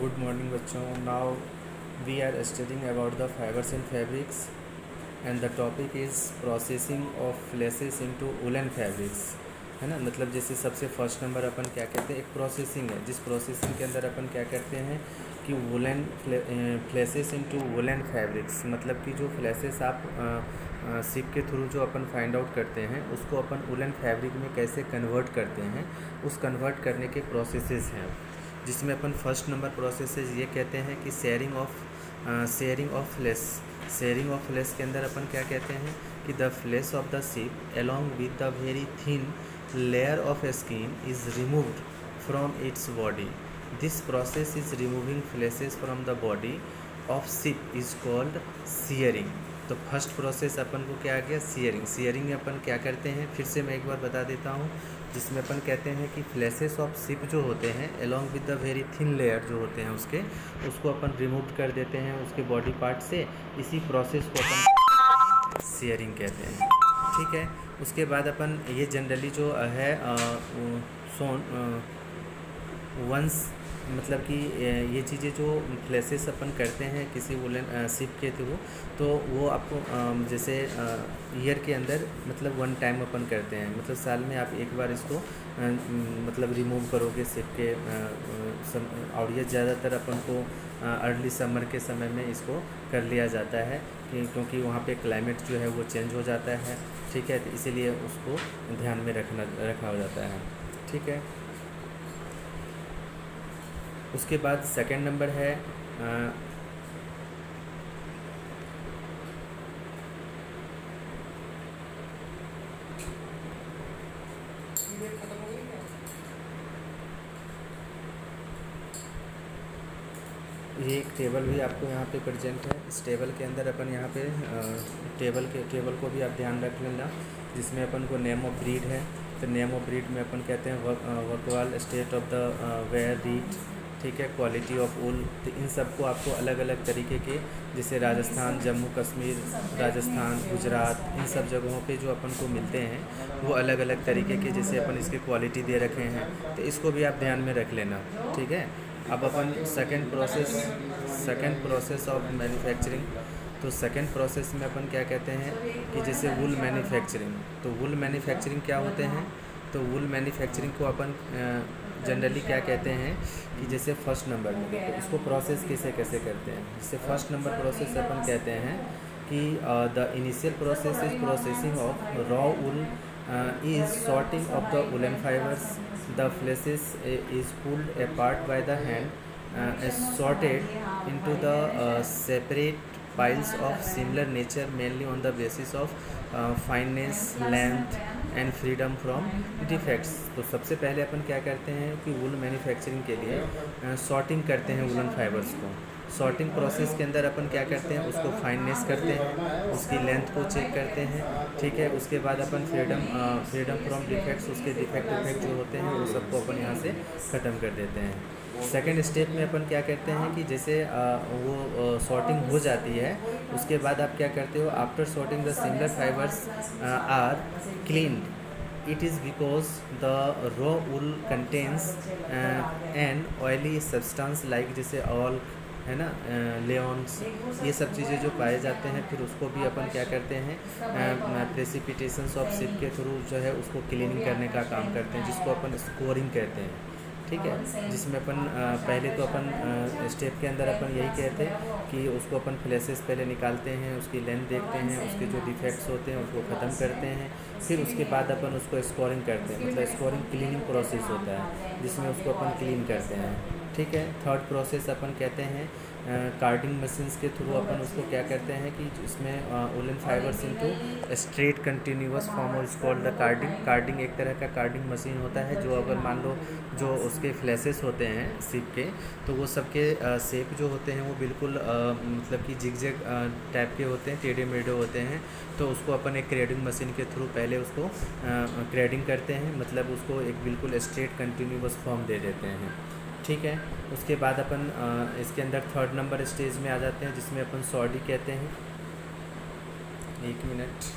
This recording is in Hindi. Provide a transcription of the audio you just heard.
गुड मॉर्निंग बच्चों। Now we are studying about the fibres and fabrics and the topic is processing of fleeces into woollen fabrics है ना? मतलब जैसे सबसे फ़र्स्ट नंबर अपन क्या कहते हैं? एक प्रोसेसिंग है। जिस प्रोसेसिंग के अंदर अपन क्या करते हैं कि woollen fleeces into woollen fabrics मतलब कि जो फ्लेसेस आप सिप के थ्रू जो अपन फाइंड आउट करते हैं, उसको अपन वुलन फैब्रिक में कैसे कन्वर्ट करते हैं, उस कन्वर्ट करने के प्रोसेसेस हैं। जिसमें अपन फ़र्स्ट नंबर प्रोसेस ये कहते हैं कि shearing of shearing of flesh shearing of less के अंदर अपन क्या कहते हैं कि the flesh of the sheep along with the very thin layer of skin is removed from its body this process is removing fleshes from the body of sheep is called searing तो फ़र्स्ट प्रोसेस अपन को क्या आ गया? सीयरिंग सीयरिंग में अपन क्या करते हैं? फिर से मैं एक बार बता देता हूँ, जिसमें अपन कहते हैं कि फ्लैसेस ऑफ़ सिप जो होते हैं along with the very thin layer जो होते हैं उसके, उसको अपन रिमूव कर देते हैं उसके बॉडी पार्ट से। इसी प्रोसेस को अपन सीयरिंग कहते हैं। ठीक है? उसके बाद अपन ये जनरली जो है सोन वंस मतलब कि ये चीज़ें जो फ्लैसेस अपन करते हैं किसी वुलन सिप के थ्रू तो वो आपको जैसे ईयर के अंदर मतलब वन टाइम अपन करते हैं। मतलब साल में आप एक बार इसको मतलब रिमूव करोगे सिप के और ये ज़्यादातर अपन को अर्ली समर के समय में इसको कर लिया जाता है क्योंकि वहाँ पे क्लाइमेट जो है वो चेंज हो जाता है, ठीक है? तो इसीलिए उसको ध्यान में रखना, रखा हो जाता है, ठीक है? उसके बाद सेकंड नंबर है ये एक टेबल भी आपको यहाँ पे प्रेजेंट है। इस टेबल के अंदर अपन यहाँ पे टेबल के टेबल को भी आप ध्यान रख लेना, जिसमें अपन को नेम ऑफ़ ब्रीड है। तो नेम ऑफ़ ब्रीड में अपन कहते हैं वर्कवाल स्टेट ऑफ़ द वेयर रीट ठीक है क्वालिटी ऑफ़ ऊल तो इन सबको आपको अलग अलग तरीके के, जैसे राजस्थान, जम्मू, कश्मीर, राजस्थान, गुजरात, इन सब जगहों पे जो अपन को मिलते हैं, वो अलग अलग तरीके के जैसे अपन इसके क्वालिटी दे रखे हैं तो इसको भी आप ध्यान में रख लेना, ठीक है? अब अपन second process second process of manufacturing तो सेकेंड प्रोसेस में अपन क्या कहते हैं कि जैसे वुल मैन्युफैक्चरिंग तो वुल मैन्युफैक्चरिंग क्या होते हैं? तो वुल मैन्युफैक्चरिंग को अपन जनरली क्या कहते हैं कि जैसे फ़र्स्ट नंबर में देखो इसको प्रोसेस कैसे कैसे करते हैं? जैसे फ़र्स्ट नंबर प्रोसेस अपन कहते हैं कि the initial process is processing of raw wool is sorting of the woollen fibres the fleeces is pulled apart by the hand into the uh, separate piles of similar nature mainly on the basis of uh, fineness length and freedom from defects तो सबसे पहले अपन क्या करते हैं कि वुल मैन्युफैक्चरिंग के लिए सॉर्टिंग करते हैं वुलन फाइबर्स को। सॉर्टिंग प्रोसेस के अंदर अपन क्या करते हैं उसको फाइननेस करते हैं उसकी लेंथ को चेक करते हैं ठीक है? उसके बाद अपन फ्रीडम फ्रीडम फ्रॉम डिफेक्ट्स उसके डिफेक्ट डिफेक्ट जो होते हैं वो सबको अपन यहाँ से ख़त्म कर देते हैं। सेकेंड स्टेप में अपन क्या करते हैं कि जैसे आ, वो सॉर्टिंग हो जाती है उसके बाद आप क्या करते हो after sorting the similar fibres are clean is because the raw wool contains uh, an oily substance like जैसे ऑल है ना लेॉन्स ये सब चीज़ें जो पाए जाते हैं फिर उसको भी अपन क्या करते हैं प्रेसिपिटेशंस ऑफ़ सिप के थ्रू जो है उसको क्लीनिंग करने का काम करते हैं जिसको अपन स्कोरिंग कहते हैं ठीक है? जिसमें अपन पहले तो अपन स्टेप के अंदर अपन यही कहते हैं कि उसको अपन फ्लैसेस पहले निकालते हैं उसकी लेंथ देखते हैं उसके जो डिफेक्ट्स होते हैं उसको ख़त्म करते हैं फिर उसके बाद अपन उसको स्कोरिंग करते हैं मतलब स्कोरिंग क्लीनिंग प्रोसेस होता है जिसमें उसको अपन क्लीन करते हैं। ठीक है थर्ड प्रोसेस अपन कहते हैं कार्डिंग मशीन्स के थ्रू अपन उसको क्या करते हैं कि इसमें woollen fibres into straight continuous form और कॉल्ड द कार्डिंग कार्डिंग एक तरह का कार्डिंग मशीन होता है, जो अगर मान लो, जो उसके फ्लैसेस होते हैं सिप के तो वो सबके सेप जो होते हैं वो बिल्कुल मतलब कि जिग जिग टाइप के होते हैं, टेढ़े मेढ़े होते हैं तो उसको अपन एक क्रेडिंग मशीन के थ्रू पहले उसको क्रेडिंग करते हैं मतलब उसको एक बिल्कुल स्ट्रेट कंटिन्यूस फॉर्म दे देते हैं। ठीक है? उसके बाद अपन इसके अंदर थर्ड नंबर स्टेज में आ जाते हैं, जिसमें अपन सॉडी कहते हैं। एक मिनट।